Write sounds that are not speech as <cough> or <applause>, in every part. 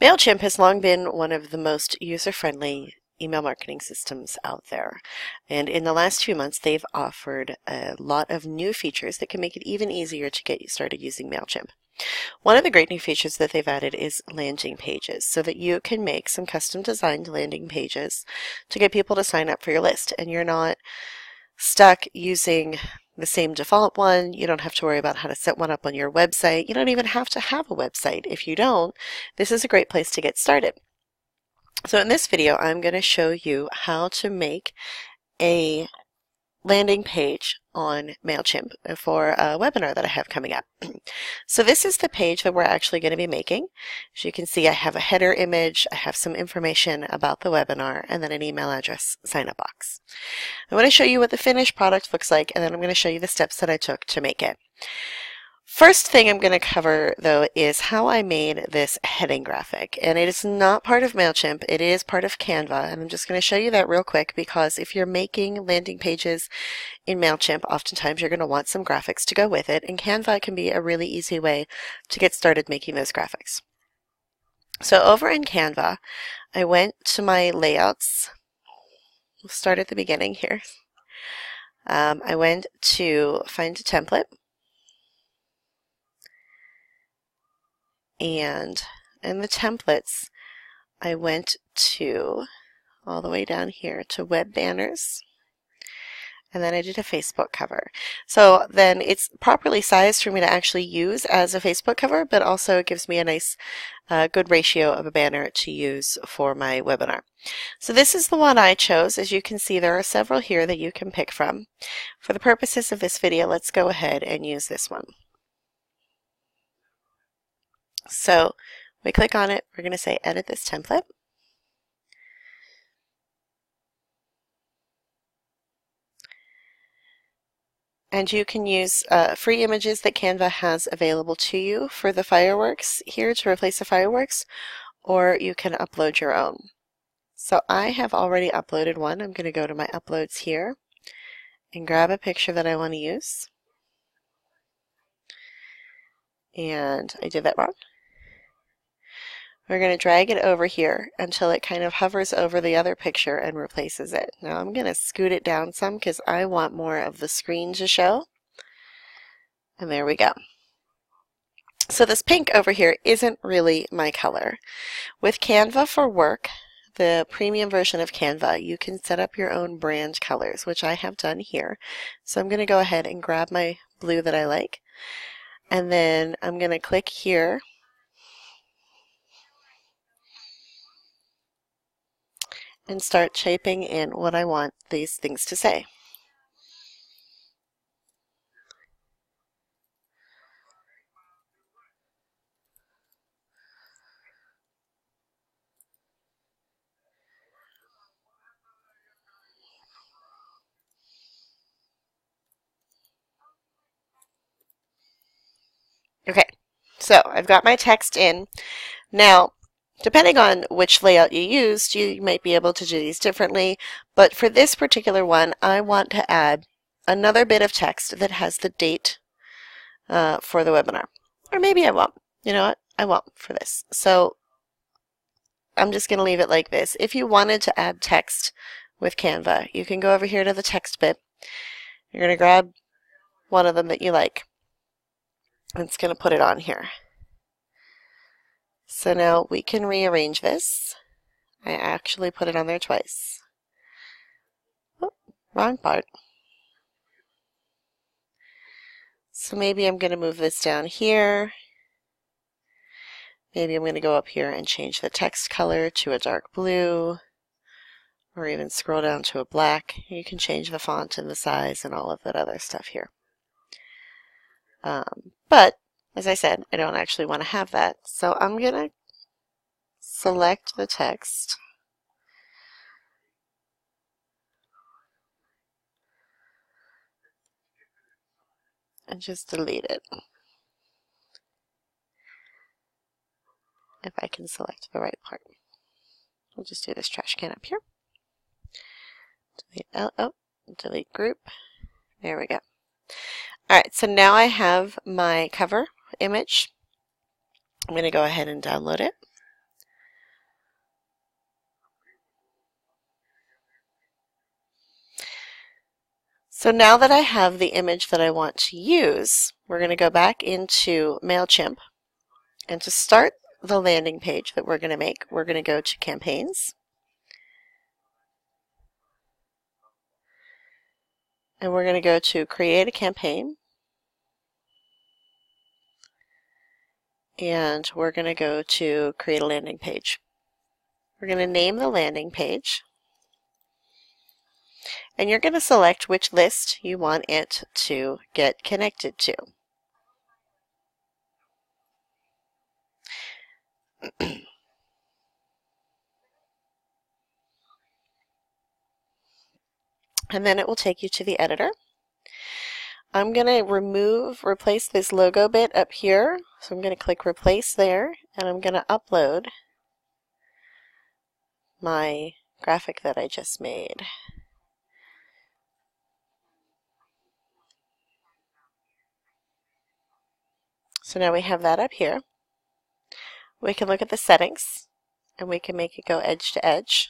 MailChimp has long been one of the most user-friendly email marketing systems out there. And in the last few months, they've offered a lot of new features that can make it even easier to get you started using MailChimp. One of the great new features that they've added is landing pages so that you can make some custom designed landing pages to get people to sign up for your list and you're not stuck using the same default one. You don't have to worry about how to set one up on your website. You don't even have to have a website. If you don't, this is a great place to get started. So in this video, I'm going to show you how to make a landing page on MailChimp for a webinar that I have coming up. <clears throat> so this is the page that we're actually going to be making. As you can see, I have a header image, I have some information about the webinar, and then an email address sign-up box. I want to show you what the finished product looks like, and then I'm going to show you the steps that I took to make it. First thing I'm going to cover though is how I made this heading graphic and it is not part of MailChimp, it is part of Canva and I'm just going to show you that real quick because if you're making landing pages in MailChimp oftentimes you're going to want some graphics to go with it and Canva can be a really easy way to get started making those graphics. So over in Canva I went to my layouts, we'll start at the beginning here. Um, I went to find a template and in the templates I went to all the way down here to web banners and then I did a Facebook cover. So then it's properly sized for me to actually use as a Facebook cover, but also it gives me a nice uh, good ratio of a banner to use for my webinar. So this is the one I chose. As you can see, there are several here that you can pick from. For the purposes of this video, let's go ahead and use this one. So we click on it, we're going to say edit this template. And you can use uh, free images that Canva has available to you for the fireworks here to replace the fireworks, or you can upload your own. So I have already uploaded one. I'm going to go to my uploads here and grab a picture that I want to use. And I did that wrong. We're going to drag it over here until it kind of hovers over the other picture and replaces it. Now I'm going to scoot it down some because I want more of the screen to show. And there we go. So this pink over here isn't really my color. With Canva for Work, the premium version of Canva, you can set up your own brand colors, which I have done here. So I'm going to go ahead and grab my blue that I like. And then I'm going to click here and start shaping in what I want these things to say. Okay, so I've got my text in. Now, Depending on which layout you used, you might be able to do these differently, but for this particular one, I want to add another bit of text that has the date uh, for the webinar. Or maybe I won't. You know what? I won't for this. So I'm just going to leave it like this. If you wanted to add text with Canva, you can go over here to the text bit. You're going to grab one of them that you like. And it's going to put it on here. So now we can rearrange this. I actually put it on there twice. Oh, wrong part. So maybe I'm going to move this down here. Maybe I'm going to go up here and change the text color to a dark blue or even scroll down to a black. You can change the font and the size and all of that other stuff here. Um, but as I said, I don't actually want to have that. So I'm going to select the text. And just delete it. If I can select the right part. We'll just do this trash can up here. Delete, L oh, delete group. There we go. Alright, so now I have my cover image. I'm going to go ahead and download it. So now that I have the image that I want to use, we're going to go back into MailChimp. And to start the landing page that we're going to make, we're going to go to Campaigns. And we're going to go to Create a Campaign. And we're going to go to Create a Landing Page. We're going to name the landing page. And you're going to select which list you want it to get connected to. <clears throat> and then it will take you to the editor. I'm going to remove, replace this logo bit up here. So I'm going to click replace there and I'm going to upload my graphic that I just made. So now we have that up here. We can look at the settings and we can make it go edge to edge.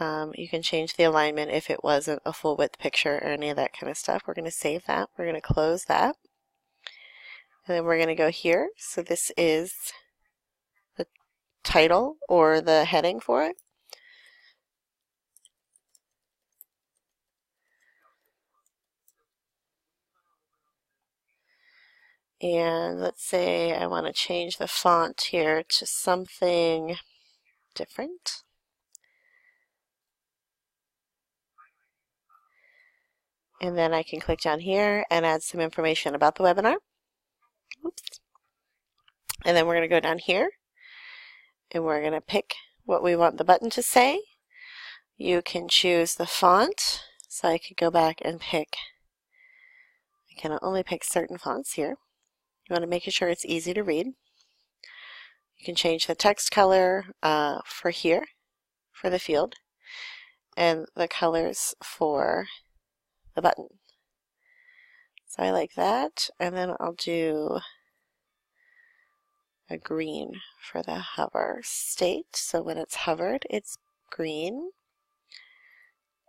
Um, you can change the alignment if it wasn't a full width picture or any of that kind of stuff. We're going to save that. We're going to close that. And then we're going to go here. So this is the title or the heading for it. And let's say I want to change the font here to something different. And then I can click down here and add some information about the webinar. Oops. And then we're going to go down here and we're going to pick what we want the button to say. You can choose the font. So I could go back and pick, I can only pick certain fonts here. You want to make sure it's easy to read. You can change the text color uh, for here, for the field, and the colors for the button. So I like that, and then I'll do a green for the hover state. So when it's hovered, it's green.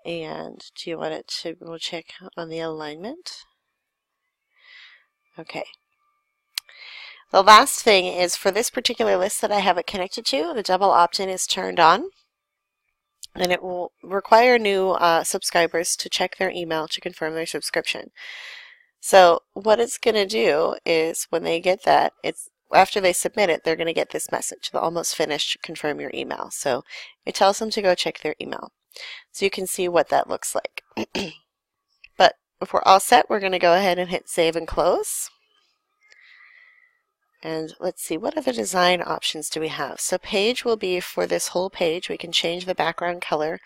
And do you want it to, we'll check on the alignment. Okay, the last thing is for this particular list that I have it connected to, the double opt-in is turned on. And it will require new uh, subscribers to check their email to confirm their subscription. So what it's going to do is when they get that, it's after they submit it, they're going to get this message, the almost finished, confirm your email. So it tells them to go check their email. So you can see what that looks like. <clears throat> but if we're all set, we're going to go ahead and hit save and close. And let's see, what other design options do we have? So page will be for this whole page. We can change the background color,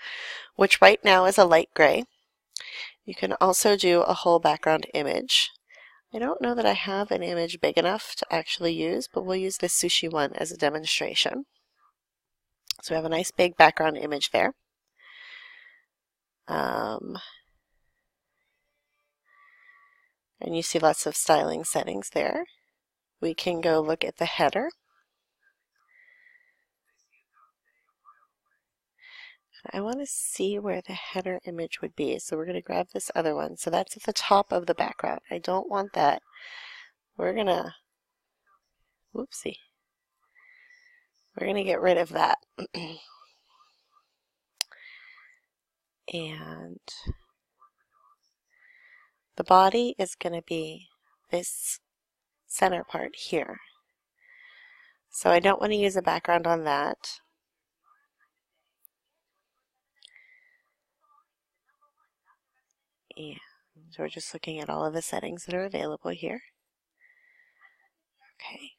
which right now is a light gray. You can also do a whole background image. I don't know that I have an image big enough to actually use, but we'll use this sushi one as a demonstration. So we have a nice big background image there. Um, and you see lots of styling settings there we can go look at the header. I want to see where the header image would be. So we're going to grab this other one. So that's at the top of the background. I don't want that. We're going to, whoopsie. We're going to get rid of that. <clears throat> and the body is going to be this center part here. So I don't want to use a background on that. And so we're just looking at all of the settings that are available here. Okay.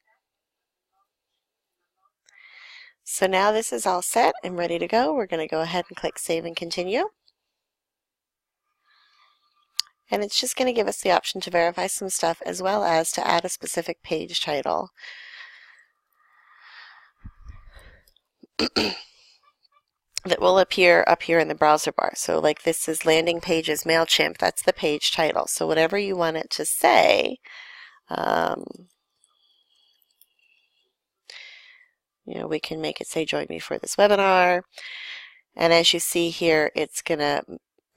So now this is all set and ready to go. We're going to go ahead and click Save and Continue. And it's just going to give us the option to verify some stuff as well as to add a specific page title. <clears throat> that will appear up here in the browser bar. So like this is landing pages MailChimp, that's the page title. So whatever you want it to say, um, you know, we can make it say join me for this webinar. And as you see here, it's going to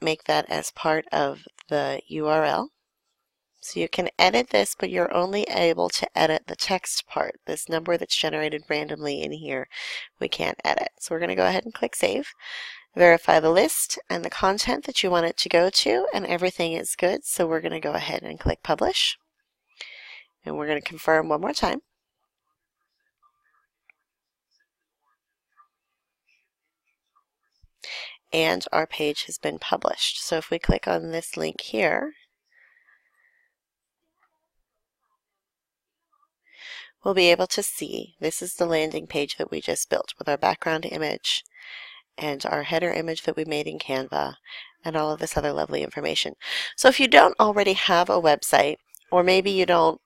make that as part of the URL. So you can edit this, but you're only able to edit the text part. This number that's generated randomly in here, we can't edit. So we're going to go ahead and click Save. Verify the list and the content that you want it to go to, and everything is good. So we're going to go ahead and click Publish. And we're going to confirm one more time. And our page has been published. So if we click on this link here, we'll be able to see this is the landing page that we just built with our background image and our header image that we made in Canva and all of this other lovely information. So if you don't already have a website, or maybe you don't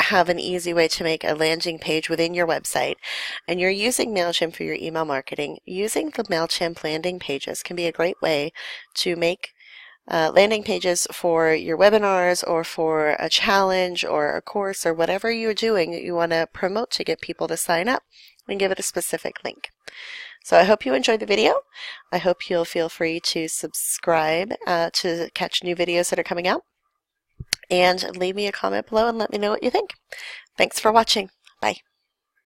have an easy way to make a landing page within your website and you're using MailChimp for your email marketing, using the MailChimp landing pages can be a great way to make uh, landing pages for your webinars or for a challenge or a course or whatever you're doing that you want to promote to get people to sign up and give it a specific link. So I hope you enjoyed the video. I hope you'll feel free to subscribe uh, to catch new videos that are coming out and leave me a comment below and let me know what you think. Thanks for watching. Bye.